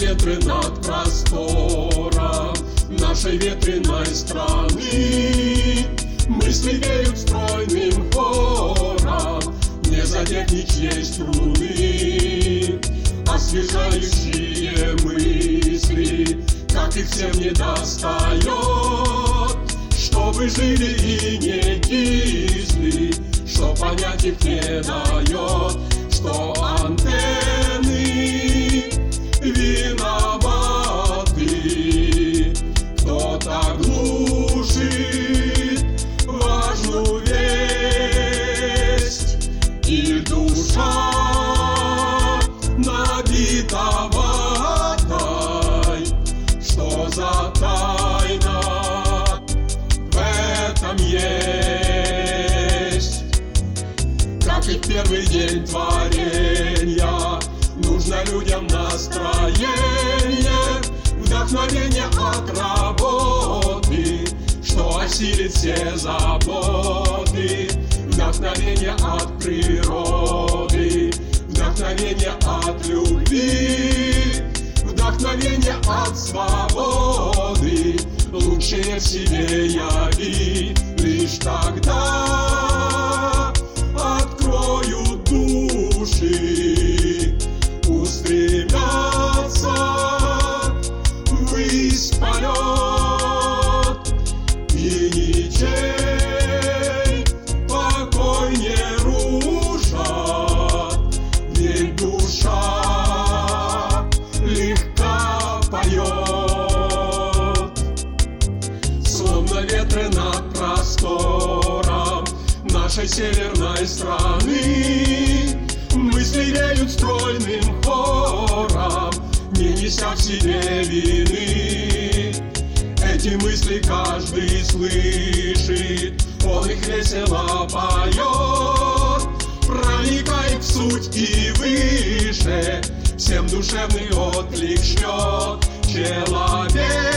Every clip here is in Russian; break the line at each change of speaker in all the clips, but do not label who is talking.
ветры над простором Нашей ветреной страны. Мысли веют стройным хором Не задев ничьей струны. Освежающие мысли Как их всем не достает Чтобы жили и не кисли Что понять их не дает Кто-то глушит важную весть. И душа набита ватой Что за тайна в этом есть. Как и в первый день творения Нужно людям настроение Вдохновение осилит все заботы. Вдохновение от природы Вдохновение от любви Вдохновение от свободы. Лучшее в себе яви Лишь тогда Нашей северной страны. Мысли веют стройным хором Не неся в себе вины. Эти мысли каждый слышит Он их весело поет. Проникает в суть и выше Всем душевный отклик шлет Человек,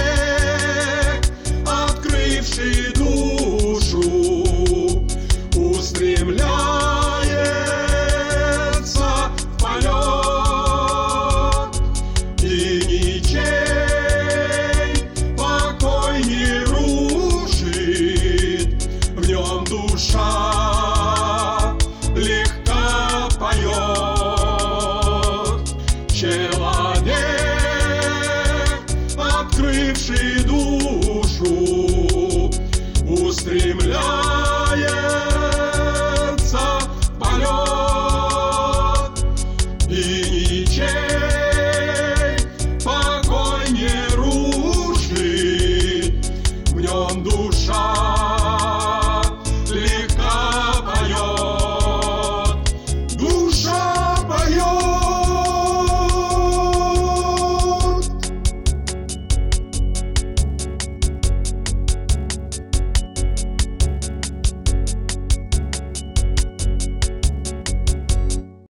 Відкривши душу, устремляй.